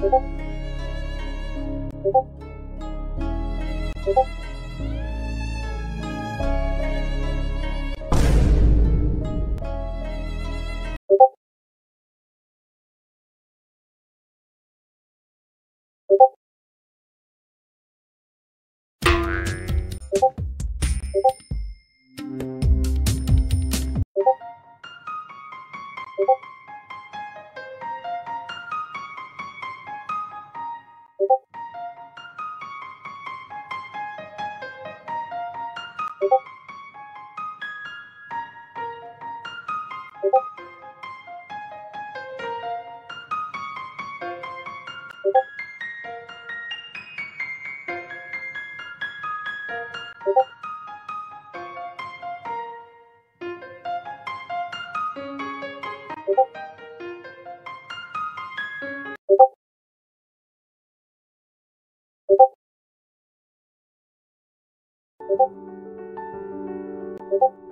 Thank you. you you